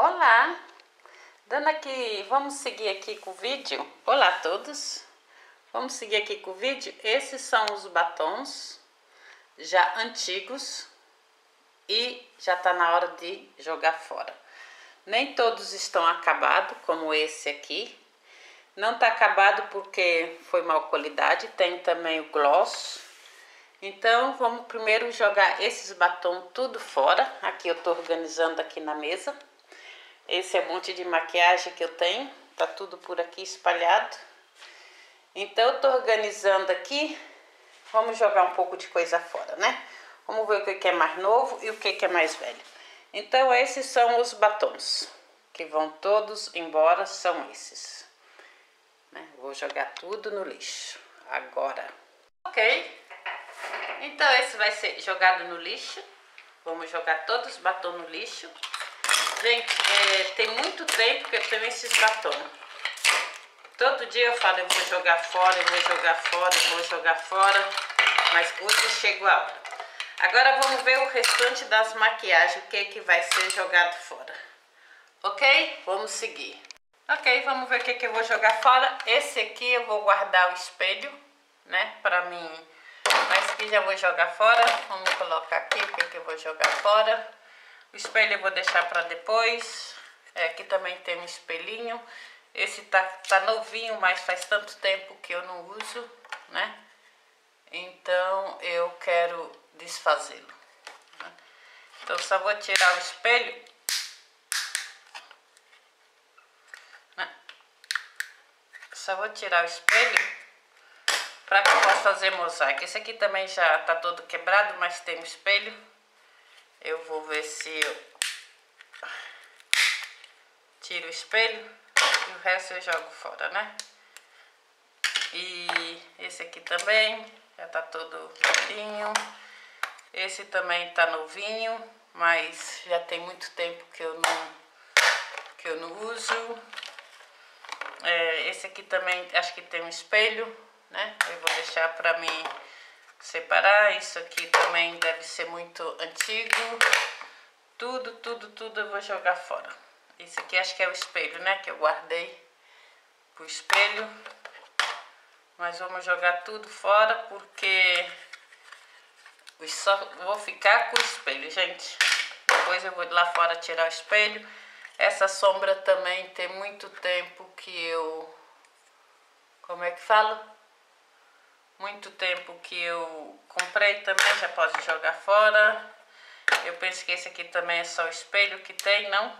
Olá! Dando aqui, vamos seguir aqui com o vídeo. Olá a todos! Vamos seguir aqui com o vídeo. Esses são os batons já antigos e já tá na hora de jogar fora. Nem todos estão acabados, como esse aqui. Não tá acabado porque foi mal qualidade. Tem também o gloss. Então, vamos primeiro jogar esses batons tudo fora. Aqui eu tô organizando aqui na mesa. Esse é um monte de maquiagem que eu tenho, tá tudo por aqui espalhado. Então eu tô organizando aqui, vamos jogar um pouco de coisa fora, né? Vamos ver o que é mais novo e o que é mais velho. Então esses são os batons, que vão todos embora, são esses. Né? Vou jogar tudo no lixo, agora. Ok, então esse vai ser jogado no lixo. Vamos jogar todos os batons no lixo. Gente, é, tem muito tempo que eu tenho esses batons. Todo dia eu falo, eu vou jogar fora, eu vou jogar fora, eu vou jogar fora. Mas hoje chegou a hora. Agora vamos ver o restante das maquiagens, o que, que vai ser jogado fora. Ok? Vamos seguir. Ok, vamos ver o que, que eu vou jogar fora. Esse aqui eu vou guardar o espelho, né? Pra mim. Mas que já vou jogar fora. Vamos colocar aqui o que, que eu vou jogar fora. O espelho eu vou deixar para depois. É, aqui também tem um espelhinho. Esse tá, tá novinho, mas faz tanto tempo que eu não uso, né? Então eu quero desfazê-lo. Então só vou tirar o espelho. Né? Só vou tirar o espelho para que eu possa fazer mosaico. Esse aqui também já tá todo quebrado, mas tem um espelho. Eu vou ver se eu tiro o espelho e o resto eu jogo fora, né? E esse aqui também já tá todo novinho. Esse também tá novinho, mas já tem muito tempo que eu não, que eu não uso. É, esse aqui também acho que tem um espelho, né? Eu vou deixar pra mim separar. Isso aqui também deve ser muito antigo. Tudo, tudo, tudo eu vou jogar fora. Esse aqui acho que é o espelho, né? Que eu guardei pro espelho. Mas vamos jogar tudo fora porque eu só vou ficar com o espelho, gente. Depois eu vou lá fora tirar o espelho. Essa sombra também tem muito tempo que eu... Como é que fala? Muito tempo que eu comprei também, já pode jogar fora. Eu penso que esse aqui também é só o espelho que tem, não?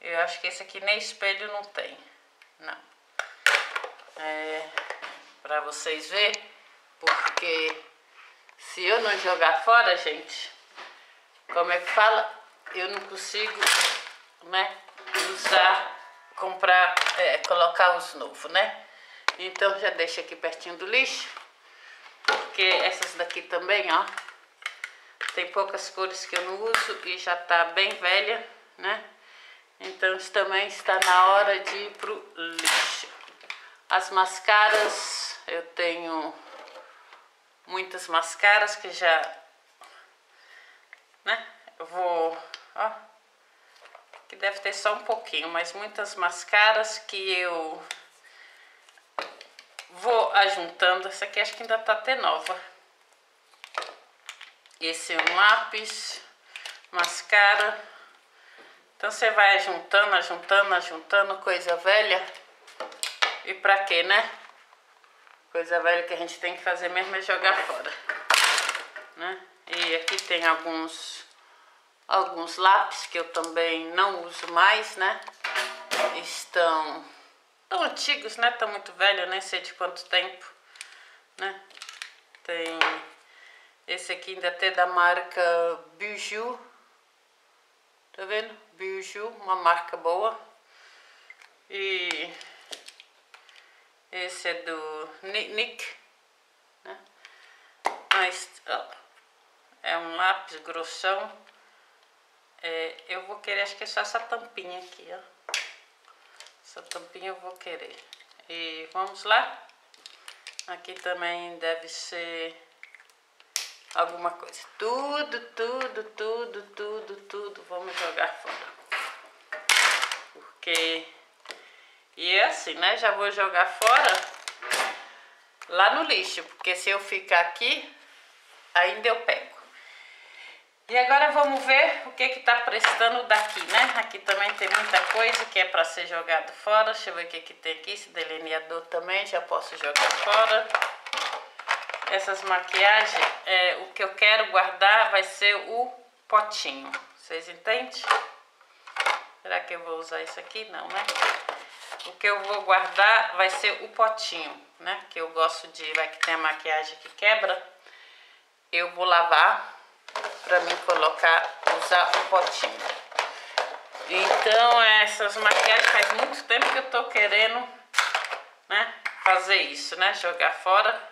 Eu acho que esse aqui nem espelho não tem, não. É, pra vocês verem, porque se eu não jogar fora, gente, como é que fala? Eu não consigo, né, usar, comprar, é, colocar os novos, né? Então já deixa aqui pertinho do lixo. Porque essas daqui também, ó. Tem poucas cores que eu não uso e já tá bem velha, né? Então isso também está na hora de ir pro lixo. As mascaras, eu tenho muitas mascaras que já, né? Eu vou, ó, que deve ter só um pouquinho, mas muitas mascaras que eu Vou ajuntando. Essa aqui acho que ainda tá até nova. Esse é um lápis, mascara. Então você vai ajuntando, ajuntando, ajuntando coisa velha. E pra quê, né? Coisa velha que a gente tem que fazer mesmo é jogar fora. Né? E aqui tem alguns alguns lápis que eu também não uso mais, né? Estão tão antigos, né? Tão muito velho, nem sei de quanto tempo, né? Tem esse aqui ainda até da marca Bijou. Tá vendo? Bijou, uma marca boa. E esse é do Nick, né? Mas ó, é um lápis grossão. É, eu vou querer, acho que é só essa tampinha aqui, ó. Essa tampinha eu vou querer. E vamos lá? Aqui também deve ser alguma coisa. Tudo, tudo, tudo, tudo, tudo, vamos jogar fora. porque... E é assim, né? Já vou jogar fora lá no lixo, porque se eu ficar aqui, ainda eu pego. E agora vamos ver o que que tá prestando daqui, né? Aqui também tem muita coisa que é para ser jogado fora. Deixa eu ver o que que tem aqui. Esse delineador também já posso jogar fora. Essas maquiagens, é, o que eu quero guardar vai ser o potinho. Vocês entendem? Será que eu vou usar isso aqui? Não, né? O que eu vou guardar vai ser o potinho, né? Que eu gosto de, vai que tem a maquiagem que quebra. Eu vou lavar para mim colocar, usar o potinho. Então essas maquiagens faz muito tempo que eu tô querendo, né, fazer isso, né, jogar fora.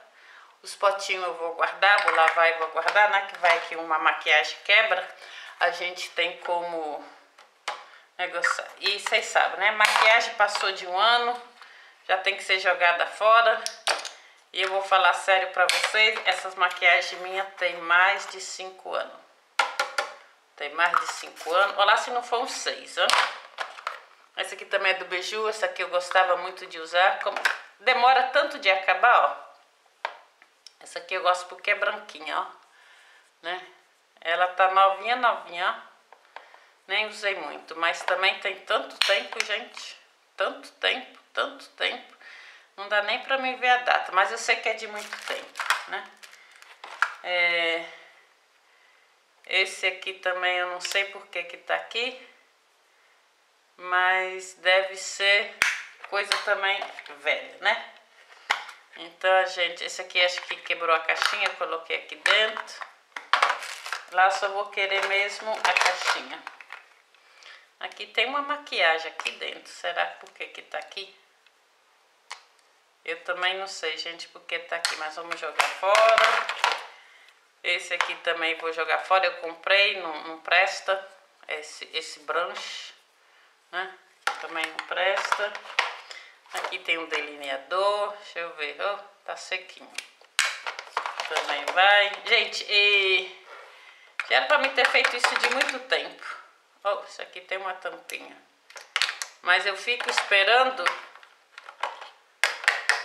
Os potinhos eu vou guardar, vou lavar e vou guardar, né, que vai que uma maquiagem quebra, a gente tem como negociar. E vocês sabem, né, maquiagem passou de um ano, já tem que ser jogada fora. E eu vou falar sério pra vocês, essas maquiagens minhas tem mais de 5 anos. Tem mais de 5 anos. Olha lá se não for uns 6, ó. Essa aqui também é do Beiju, essa aqui eu gostava muito de usar. Como... Demora tanto de acabar, ó. Essa aqui eu gosto porque é branquinha, ó. Né? Ela tá novinha, novinha, ó. Nem usei muito, mas também tem tanto tempo, gente. Tanto tempo, tanto tempo. Não dá nem pra mim ver a data, mas eu sei que é de muito tempo, né? É... Esse aqui também eu não sei por que que tá aqui, mas deve ser coisa também velha, né? Então, gente, esse aqui acho que quebrou a caixinha, coloquei aqui dentro. Lá só vou querer mesmo a caixinha. Aqui tem uma maquiagem aqui dentro, será por que que tá aqui? Eu também não sei, gente, porque tá aqui, mas vamos jogar fora. Esse aqui também vou jogar fora, eu comprei, não, não presta. Esse, esse branche, né? Também não presta. Aqui tem um delineador, deixa eu ver, oh, tá sequinho. Também vai. Gente, e... já era pra mim ter feito isso de muito tempo. Oh, isso aqui tem uma tampinha. Mas eu fico esperando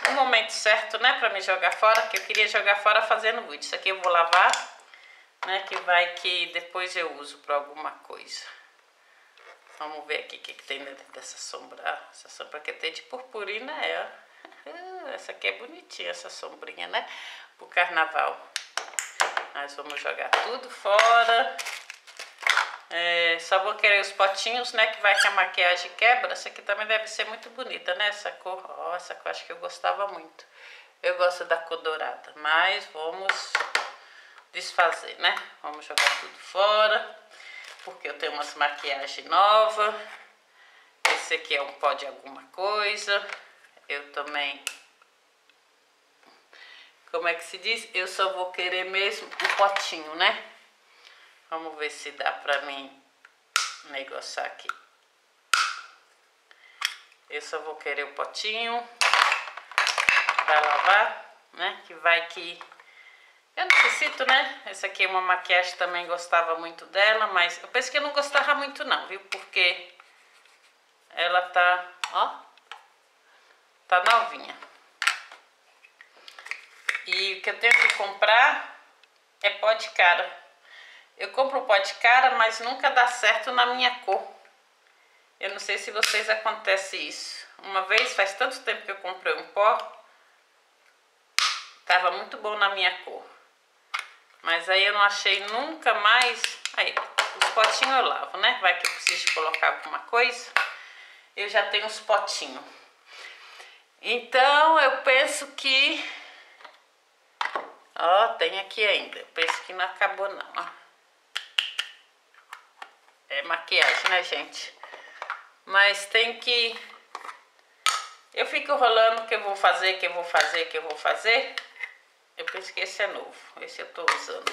o momento certo, né, pra me jogar fora, que eu queria jogar fora fazendo vídeo. Isso aqui eu vou lavar, né, que vai que depois eu uso pra alguma coisa. Vamos ver aqui o que, que tem dentro dessa sombra. Ah, essa sombra aqui tem de purpurina, é, ó. Essa aqui é bonitinha, essa sombrinha, né, pro carnaval. Nós vamos jogar tudo fora. É, só vou querer os potinhos, né? Que vai que a maquiagem quebra. Essa aqui também deve ser muito bonita, né? Essa cor, ó, essa cor acho que eu gostava muito. Eu gosto da cor dourada, mas vamos desfazer, né? Vamos jogar tudo fora, porque eu tenho umas maquiagens novas. Esse aqui é um pó de alguma coisa. Eu também... Como é que se diz? Eu só vou querer mesmo um potinho, né? Vamos ver se dá pra mim negociar aqui. Eu só vou querer o potinho pra lavar, né? Que vai que... Eu necessito, né? Essa aqui é uma maquiagem, também gostava muito dela, mas eu penso que eu não gostava muito não, viu? Porque ela tá, ó, tá novinha. E o que eu tenho que comprar é pó de cara. Eu compro pó de cara, mas nunca dá certo na minha cor. Eu não sei se vocês acontece isso. Uma vez, faz tanto tempo que eu comprei um pó, tava muito bom na minha cor. Mas aí eu não achei nunca mais... Aí, os potinhos eu lavo, né? Vai que eu preciso colocar alguma coisa. Eu já tenho os potinhos. Então, eu penso que... Ó, tem aqui ainda. Eu penso que não acabou não, ó é maquiagem, né, gente? Mas tem que... Eu fico rolando que eu vou fazer, que eu vou fazer, que eu vou fazer. Eu penso que esse é novo, esse eu tô usando.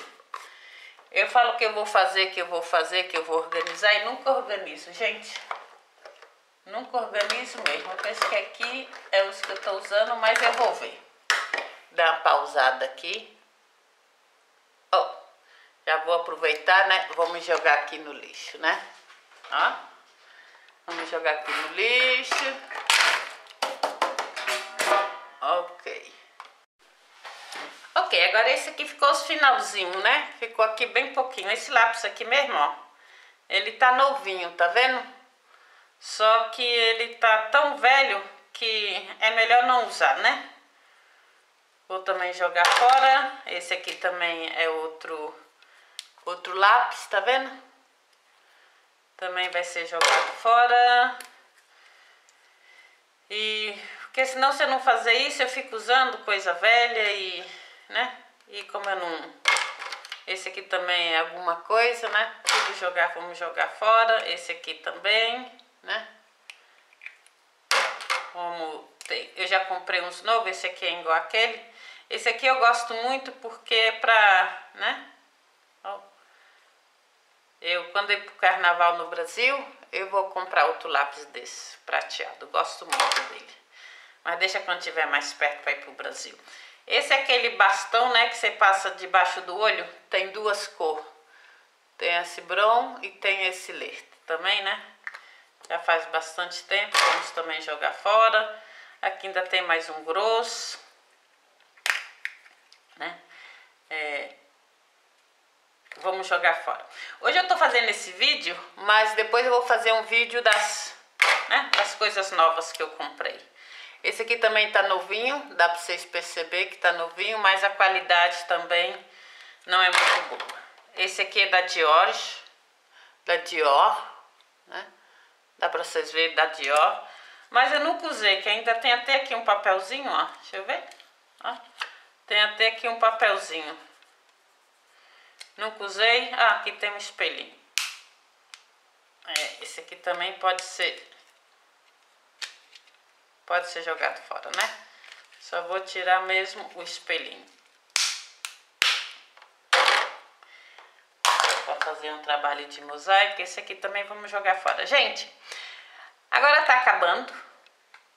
Eu falo que eu vou fazer, que eu vou fazer, que eu vou organizar e nunca organizo, gente. Nunca organizo mesmo. Eu penso que aqui é os que eu tô usando, mas eu vou ver. Dar uma pausada aqui. Já vou aproveitar, né? Vamos jogar aqui no lixo, né? Ó. Vamos jogar. aqui no lixo. Ok. Ok, agora esse aqui ficou os finalzinhos, né? Ficou aqui bem pouquinho. Esse lápis aqui mesmo, ó. Ele tá novinho, tá vendo? Só que ele tá tão velho que é melhor não usar, né? Vou também jogar fora. Esse aqui também é outro, outro lápis, tá vendo? Também vai ser jogado fora. E porque senão se eu não fazer isso, eu fico usando coisa velha e, né? E como eu não... Esse aqui também é alguma coisa, né? Tudo jogar, vamos jogar fora. Esse aqui também, né? Como tem, eu já comprei uns novos, esse aqui é igual aquele. Esse aqui eu gosto muito porque é pra, né? Eu, quando ir pro carnaval no Brasil, eu vou comprar outro lápis desse, prateado. Gosto muito dele. Mas deixa quando tiver mais perto para ir pro Brasil. Esse é aquele bastão, né, que você passa debaixo do olho. Tem duas cores. Tem esse brom e tem esse lerte também, né? Já faz bastante tempo. Vamos também jogar fora. Aqui ainda tem mais um grosso né? É, vamos jogar fora. Hoje eu tô fazendo esse vídeo, mas depois eu vou fazer um vídeo das, né, das coisas novas que eu comprei. Esse aqui também tá novinho, dá pra vocês perceber que tá novinho, mas a qualidade também não é muito boa. Esse aqui é da Dior, da Dior, né? Dá pra vocês verem, da Dior. Mas eu nunca usei, que ainda tem até aqui um papelzinho, ó. Deixa eu ver. Ó. Tem até aqui um papelzinho. Nunca usei. Ah, aqui tem um espelhinho. É, esse aqui também pode ser... Pode ser jogado fora, né? Só vou tirar mesmo o espelhinho. Para fazer um trabalho de mosaico. Esse aqui também vamos jogar fora. Gente, agora tá acabando.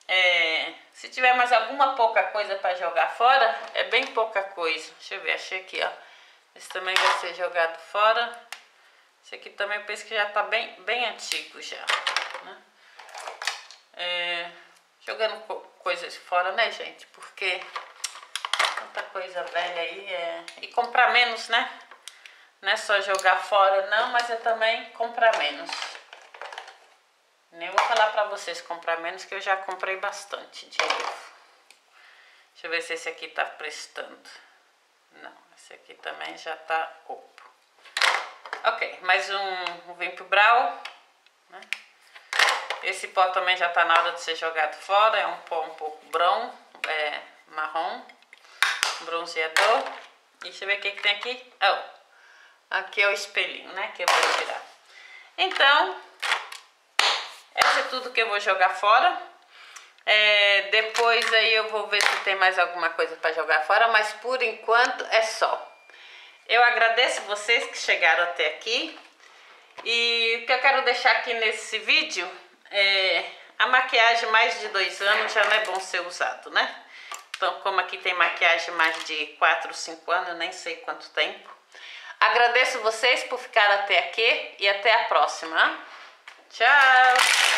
É, se tiver mais alguma pouca coisa para jogar fora, é bem pouca coisa. Deixa eu ver, achei aqui, ó. Esse também vai ser jogado fora. Esse aqui também eu penso que já tá bem, bem antigo já, né? É, jogando co coisas fora, né, gente? Porque tanta coisa velha aí é... E comprar menos, né? Não é só jogar fora, não, mas é também comprar menos. Nem vou falar pra vocês comprar menos, que eu já comprei bastante de novo. Deixa eu ver se esse aqui tá prestando. Não, esse aqui também já tá opo. Ok, mais um, um Vimp Brau. Né? Esse pó também já tá na hora de ser jogado fora. É um pó um pouco brão, é, marrom, bronzeador. E deixa eu ver o que, que tem aqui. Oh, aqui é o espelhinho, né, que eu vou tirar. Então, essa é tudo que eu vou jogar fora. É, depois aí eu vou ver se tem mais alguma coisa para jogar fora, mas por enquanto é só. Eu agradeço vocês que chegaram até aqui. E o que eu quero deixar aqui nesse vídeo é a maquiagem mais de dois anos já não é bom ser usado, né? Então, como aqui tem maquiagem mais de 4, 5 anos, nem sei quanto tempo. Agradeço vocês por ficar até aqui e até a próxima. Tchau!